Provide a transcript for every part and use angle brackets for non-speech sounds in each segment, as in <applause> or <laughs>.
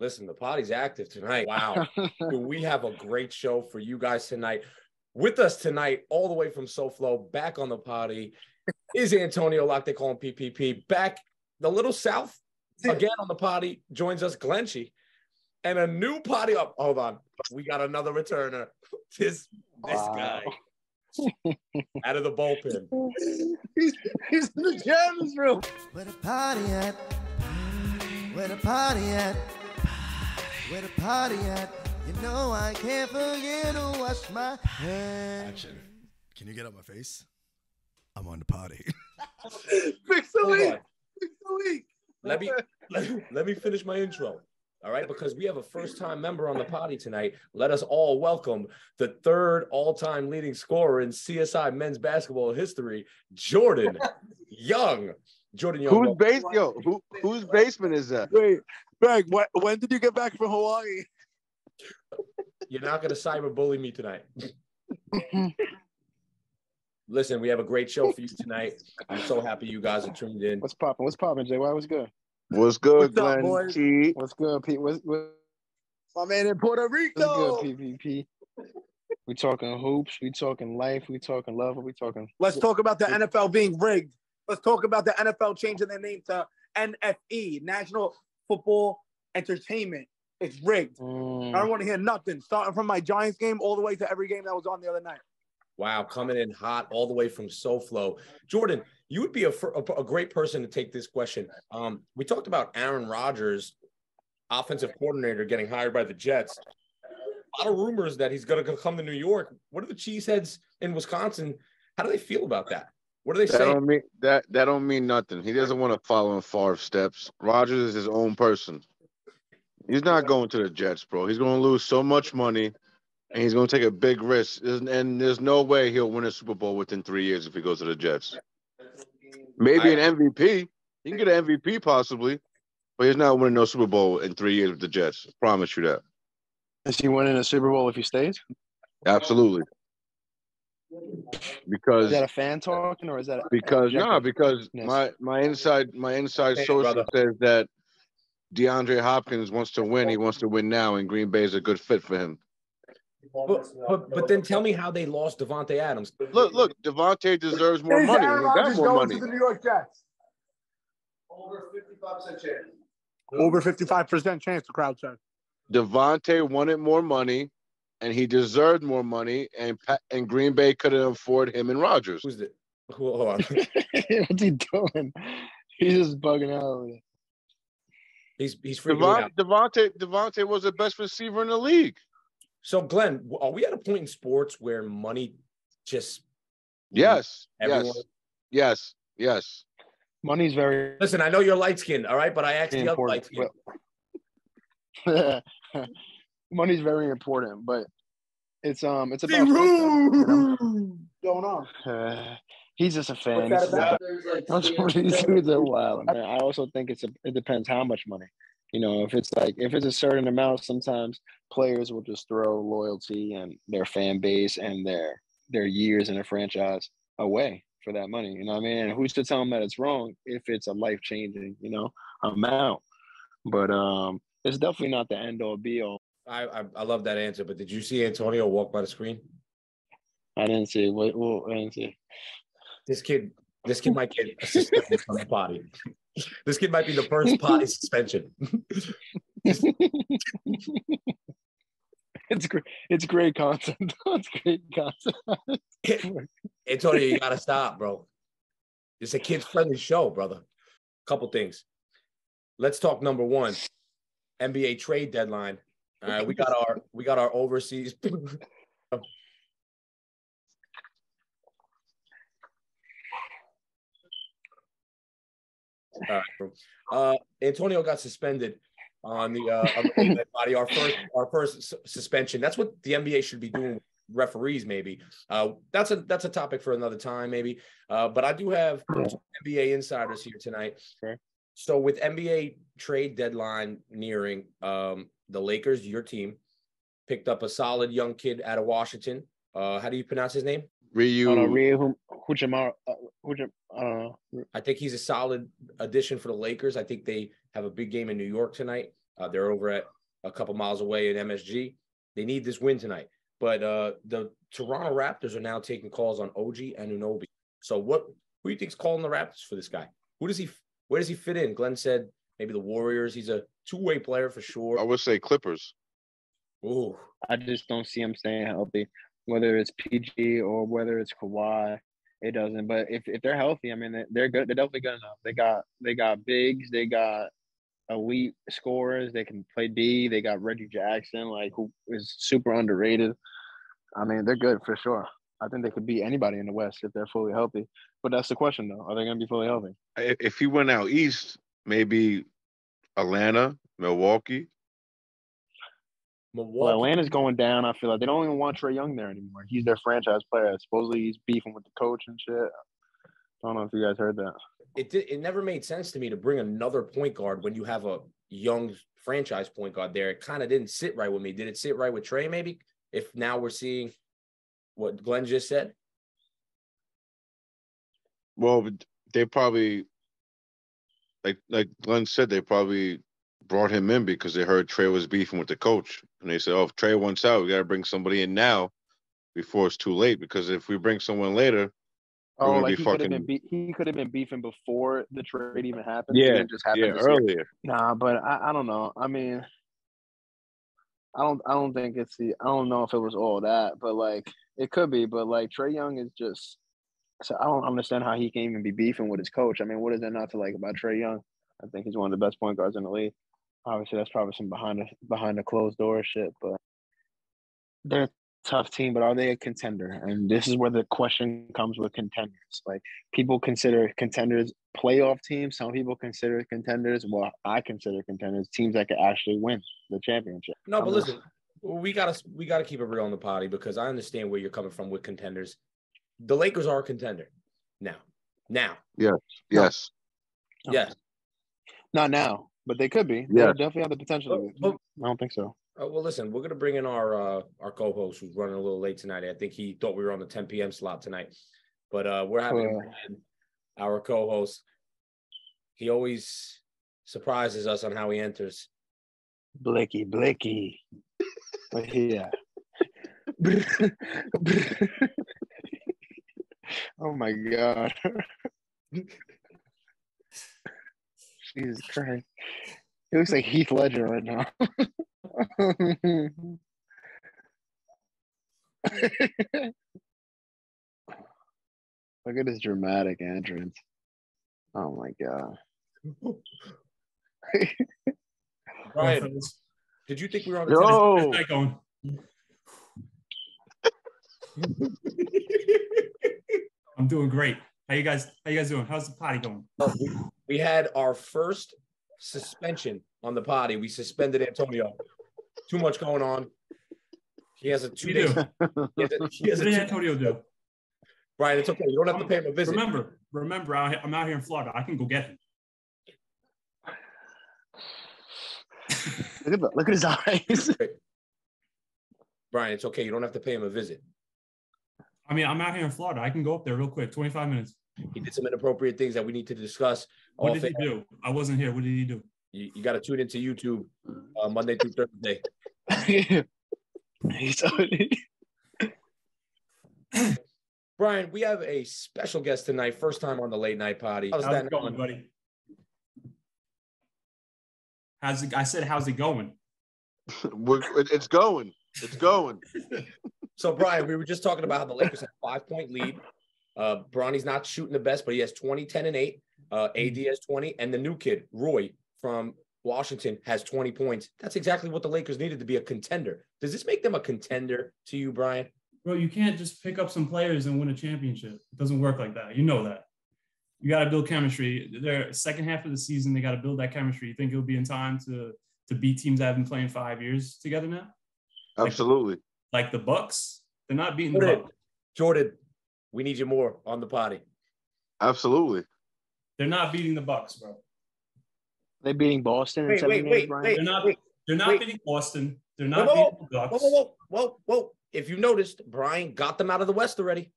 Listen, the party's active tonight. Wow. <laughs> Do we have a great show for you guys tonight? With us tonight, all the way from SoFlo, back on the party, is Antonio Locke. They call him PPP. Back the little south again on the party joins us, Glenchy. And a new party up. Hold on. We got another returner. <laughs> This this Wow. guy <laughs> out of the bullpen. he's, he's in the janitor's room. Where the party at? Where the party at? Where the party at? You know I can't forget to wash my hands. Action. Can you get out my face? I'm on the potty. <laughs> Fix the Hold leak. Fix the leak. Let me <laughs> let, let me finish my intro. All right, because we have a first-time member on the potty tonight. Let us all welcome the third all-time leading scorer in CSI men's basketball history, Jordan <laughs> Young. Jordan Young. Whose welcome. base, yo? Who, whose basement is that? Wait, Greg, what, when did you get back from Hawaii? You're not going to cyberbully me tonight. <laughs> Listen, we have a great show for you tonight. I'm so happy you guys are tuned in. What's popping? What's popping, Jay? Why was good? What's good, What's up, boys? T? What's good, Pete? What's, what's My man in Puerto Rico. good, PVP? We talking hoops. We talking life. We talking love. We talking. Let's talk about the NFL being rigged. Let's talk about the NFL changing their name to NFE, National Football Entertainment. It's rigged. I Mm, don't want to hear nothing. Starting from my Giants game all the way to every game that was on the other night. Wow, coming in hot all the way from SoFlo. Jordan, you would be a, a, a great person to take this question. Um, we talked about Aaron Rodgers, offensive coordinator, getting hired by the Jets. A lot of rumors that he's going to come to New York. What are the Cheeseheads in Wisconsin? How do they feel about that? What do they That say? don't mean that. That don't mean nothing. He doesn't want to follow in Favre's steps. Rodgers is his own person. He's not going to the Jets, bro. He's going to lose so much money, and he's going to take a big risk. And there's no way he'll win a Super Bowl within three years if he goes to the Jets. Maybe an MVP. He can get an MVP possibly, but he's not winning no Super Bowl in three years with the Jets. I promise you that. is he winning a Super Bowl if he stays? Absolutely. Because Is that a fan talking or is that? because no, objective? because my my inside my inside Hey, source says that DeAndre Hopkins wants to win. He wants to win now, and Green Bay is a good fit for him. But, but, but then tell me how they lost Davante Adams. Look, look, Davante deserves more Is money. Aaron He got Rodgers more going money. to the New York Jets? Over 55% chance. Over 55% chance, the crowd said. Davante wanted more money, and he deserved more money, and and Green Bay couldn't afford him and Rodgers. Who's the? Who, hold on. <laughs> What's he doing? He's just bugging out. over there. He's he's freaking me out. Devon, Davante Davante was the best receiver in the league. So, Glenn, are we at a point in sports where money just Yes, Everyone- yes, yes, yes. Money's very Listen, I know you're light skinned, all right, but I asked the other light important. skinned. <laughs> <laughs> but- Money's very important, but it's um it's Be about. Going on. Uh, <sighs> he's just a fan. What's that He's just a- about? There's like Those these dudes are wild, man. I also think it's a, it depends how much money. You know, if it's like if it's a certain amount, sometimes players will just throw loyalty and their fan base and their their years in a franchise away for that money. You know what I mean? And who's to tell them that it's wrong if it's a life changing, you know, amount? But um, it's definitely not the end all be all. I, I I love that answer, but did you see Antonio walk by the screen? I didn't see what. I didn't see. This kid, this kid might get a suspension from the potty. This kid might be the first potty suspension. <laughs> It's great. It's great content. <laughs> it's great content. <laughs> Antonio, you gotta stop, bro. It's a kids friendly show, brother. Couple things. Let's talk number one. NBA trade deadline. All right, we got our we got our overseas. <laughs> All right. Uh, Antonio got suspended on the uh, on the dead body. Our first our first su- suspension. That's what the NBA should be doing. with Referees, maybe. Uh, that's a that's a topic for another time, maybe. Uh, but I do have NBA insiders here tonight. Sure. So with NBA trade deadline nearing, um, the Lakers, your team, picked up a solid young kid out of Washington. Uh, how do you pronounce his name? Ryu, I know, Ryu Hum- Uh, Hujim, I. I think he's a solid addition for the Lakers. I think they have a big game in New York tonight. Uh, they're over at a couple miles away in MSG. They need this win tonight. But uh, the Toronto Raptors are now taking calls on OG Anunoby. So what who do you think's calling the Raptors for this guy? Who does he where does he fit in? Glenn said maybe the Warriors. He's a two-way player for sure. I would say Clippers. Ooh. I just don't see him staying healthy, whether it's PG or whether it's Kawhi. It doesn't. But if, if they're healthy, I mean, they- they're good. They're definitely good enough. They got they got bigs. They got elite scorers. They can play D. They got Reggie Jackson, like who is super underrated. I mean, they're good for sure. I think they could beat anybody in the West if they're fully healthy. But that's the question, though. Are they going to be fully healthy? If if he went out east, maybe Atlanta, Milwaukee. Milwaukee. Well, Atlanta's going down. I feel like they don't even want Trae Young there anymore. He's their franchise player. Supposedly he's beefing with the coach and shit. I don't know if you guys heard that. it did, it never made sense to me to bring another point guard when you have a young franchise point guard there. It kind of didn't sit right with me. Did it sit right with Trae? Maybe if now we're seeing what Glenn just said. Well, they probably, like like Glenn said, they probably brought him in because they heard Trae was beefing with the coach, and they said, "Oh, if Trae wants out, we got to bring somebody in now, before it's too late. Because if we bring someone later, Oh, like be he could have been be- he could have been beefing before the trade even happened. Yeah, and it just happened yeah, this year. earlier, Nah, but I, I don't know. I mean, I don't I don't think it's the I don't know if it was all that, but like it could be. But like Trae Young is just so I don't understand how he can even be beefing with his coach. I mean, what is there not to like about Trae Young? I think he's one of the best point guards in the league. Obviously, that's probably some behind the behind the closed door shit, but they're a tough team. But are they a contender? And this is where the question comes with contenders. Like people consider contenders playoff teams. Some people consider contenders. Well, I consider contenders teams that could actually win the championship. No, but listen, we gotta we gotta keep it real on the potty because I understand where you're coming from with contenders. The Lakers are a contender now. Now, yes, yes. Yes. Not now, but they could be. They Yeah. definitely have the potential. to be. But- I don't think so. Uh, well, listen, we're gonna bring in our uh, our co-host who's running a little late tonight. I think he thought we were on the 10 p.m. slot tonight, but uh, we're having to Uh. our co-host. He always surprises us on how he enters. Blicky, blicky. but yeah. oh my god. <laughs> Jesus Christ. He looks like Heath Ledger right now. <laughs> Look at his dramatic entrance. Oh my god. <laughs> Brian, did you think we were on the Yo. How's that going? <laughs> I'm doing great. How you guys? How you guys doing? How's the potty going? Oh, we had our first suspension on the potty. We suspended Antonio. Too much going on. He has a two You day. He has a, he has <laughs> What did Antonio do? Brian, it's okay. You don't have to pay him a visit. Remember, remember, I- I'm out here in Florida. I can go get him. Look at the, look at his eyes. <laughs> Brian, it's okay. You don't have to pay him a visit. I mean, I'm out here in Florida. I can go up there real quick, 25 minutes. He did some inappropriate things that we need to discuss. What All did he do? I wasn't here. What did he do? You, you got to tune into YouTube uh, Monday through Thursday. <laughs> He's <laughs> already- Brian, we have a special guest tonight. First time on the late night party. How's How's that it going, buddy? How's it? I said, how's it going? <laughs> It's going, it's going. So, Brian, we were just talking about how the Lakers have five point lead. Uh, Bronny's not shooting the best, but he has 20, 10, and 8. Uh, AD has 20. And the new kid, Roy from Washington, has 20 points. That's exactly what the Lakers needed to be a contender. Does this make them a contender to you, Brian? Bro, you can't just pick up some players and win a championship. It doesn't work like that. You know that. You got to build chemistry. Their second half of the season, they got to build that chemistry. You think it'll be in time to to beat teams that have been playing five years together now? Absolutely. Like the Bucks, they're not beating the Bucks. Jordan, we need you more on the potty. Absolutely. They're not beating the Bucks, bro. they beating Boston in Wait, seven wait, games, wait, Brian? wait. They're not. wait. They're not wait. beating Boston. They're not whoa, beating the Bucks. whoa, whoa, whoa, whoa. If you noticed, Brian got them out of the West already.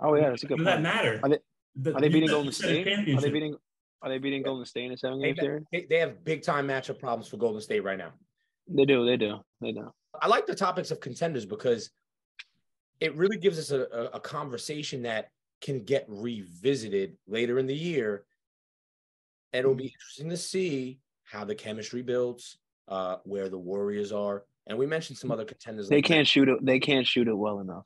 Oh yeah, that's a good Does that matter? Are they- The- Are they beating Golden you said a State? Are they beating? Are they beating Golden State in a seven game series? they, they have big time matchup problems for Golden State right now. They do. They do. They do. I like the topics of contenders because it really gives us a, a, a conversation that can get revisited later in the year. And it'll be interesting to see how the chemistry builds, uh, where the Warriors are. And we mentioned some other contenders. They like can't shoot it. They can't shoot it well enough.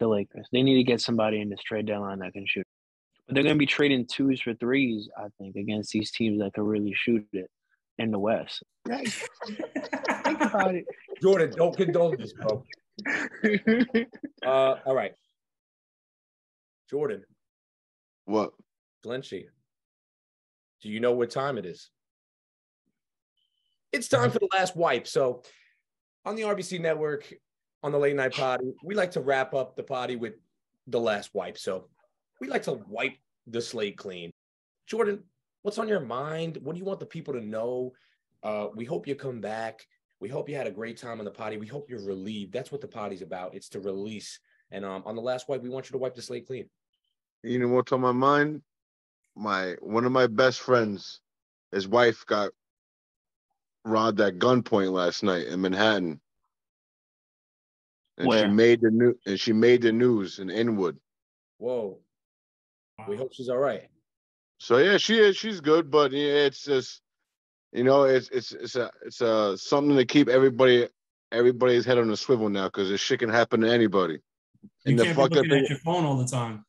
The Lakers. They need to get somebody in this trade deadline that can shoot. But they're going to be trading twos for threes, I think, against these teams that can really shoot it in the West. Right. <laughs> Think about it. Jordan, don't condone this, bro. <laughs> Uh, all right. Jordan, What? Glenshie, do you know what time it is? It's time for the last wipe. So, on the RBC network, on the late night potty, we like to wrap up the potty with the last wipe. So, we like to wipe the slate clean. Jordan, what's on your mind? What do you want the people to know? Uh, we hope you come back. We hope you had a great time on the potty. We hope you're relieved. That's what the potty's about. It's to release. And um, on the last wipe, we want you to wipe the slate clean. You know what's on my mind? My one of my best friends, his wife got robbed at gunpoint last night in Manhattan. And she made the new and she made the news in Inwood. Whoa. We hope she's all right. So yeah, she is. She's good, but yeah, it's just you know, it's it's it's a it's a something to keep everybody everybody's head on a swivel now because this shit can happen to anybody. You And the can't be looking thing, at your phone all the time.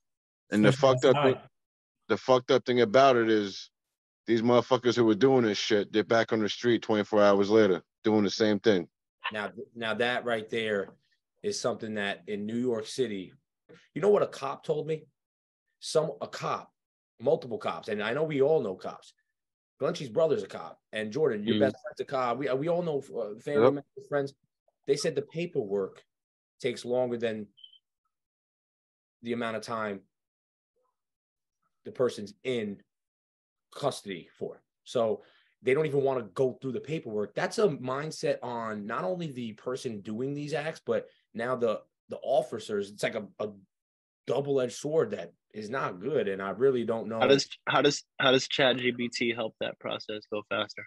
And the fucked up thing, the fucked up thing about it is these motherfuckers who were doing this shit, they're back on the street 24 hours later doing the same thing. Now, now that right there is something that in New York City, you know what a cop told me? Some a cop, multiple cops, and I know we all know cops. Glenchie's brother's a cop, and Jordan, your Mm. best friend's a cop. We we all know uh, family Yep. members, friends. They said the paperwork takes longer than the amount of time the person's in custody for. So they don't even want to go through the paperwork. That's a mindset on not only the person doing these acts, but now the the officers. It's like a, a double edged sword that is not good. And I really don't know. How does how does how does ChatGPT help that process go faster?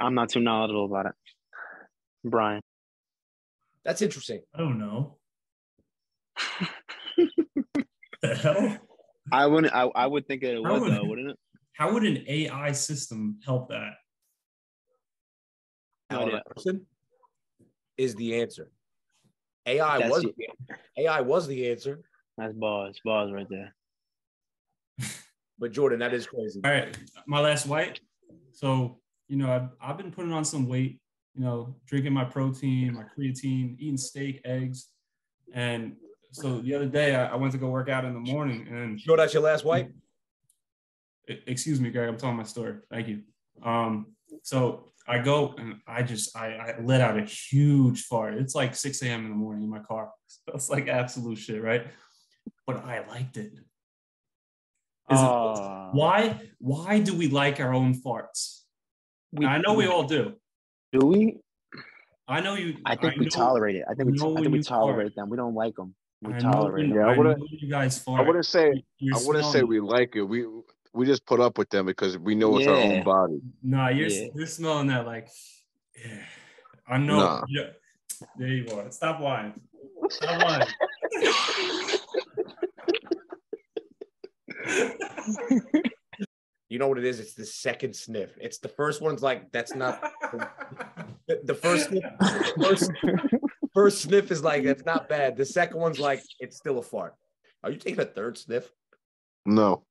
I'm not too knowledgeable about it. Brian. That's interesting. I don't know. <laughs> the hell? I wouldn't I, I would think that it How would would- though, wouldn't it? How would an AI system help that? No How a person is the answer. AI That's was it. the, AI was the answer, That's bars, bars right there. <laughs> but Jordan, that is crazy. All right, my last white. So, you know, I've, I've been putting on some weight, you know, drinking my protein, my creatine, eating steak, eggs. And so the other day I, I went to go work out in the morning and Sure, that's your last wipe. Excuse me, Greg, I'm telling my story. Thank you. Um, so I go and I just I, I let out a huge fart. It's like 6 a.m. in the morning in my car. <laughs> It's like absolute shit, right? But I liked it. Is it- Uh, why why do we like our own farts? we, I know we all do. do we. I know you. I think we know- tolerate it. I think we, I think we tolerate fart. them. We don't like them. We I know tolerate when- them. Yeah, I I wouldn't- you guys I wouldn't say You're I wouldn't say we like it. We we just put up with them because we know it's our own body. Nah, you're Yeah. you're smelling that like. Yeah, I know. Nah. Yeah, there you are. Stop lying. Stop lying. <laughs> You know what it is? It's the second sniff. It's the first one's like that's not <laughs> the, the first sniff. <laughs> First, first sniff is like that's not bad. The second one's like it's still a fart. Are you taking a third sniff? No.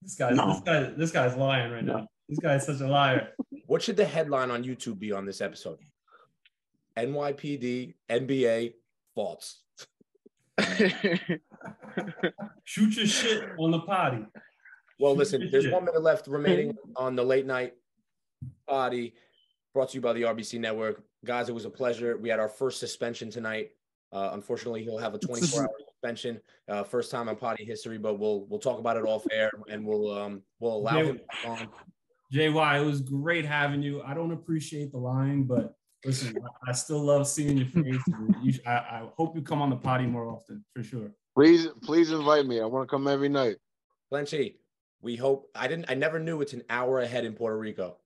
This guy's No. this guy this guy's lying right now. This guy's such a liar. What should the headline on YouTube be on this episode? NYPD NBA faults. <laughs> Shoot your shit on the potty. Well, Shoot listen, there's shit. one minute left remaining on the late night potty brought to you by the RBC Network. Guys, it was a pleasure. We had our first suspension tonight. Uh, unfortunately, he'll have a 24 hour suspension, uh, first time on potty history, but we'll we'll talk about it off air and we'll um we'll allow Yeah. him back on. JY, it was great having you. I don't appreciate the lying, but listen, I, I still love seeing your face. You, I, I hope you come on the potty more often for sure. Please please invite me. I want to come every night. Clenchie, we hope I didn't I never knew it's an hour ahead in Puerto Rico.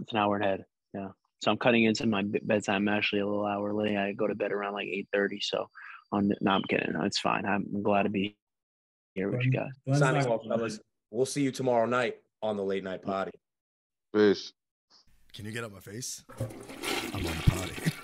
It's an hour ahead. Yeah. So I'm cutting into my b- bedtime actually a little hour late. I go to bed around like 8:30. So on no, I'm kidding. It's fine. I'm glad to be here with you guys. Signing off, fellas. We'll see you tomorrow night on the late night party. Peace. Can you get out my face? I'm on the <laughs>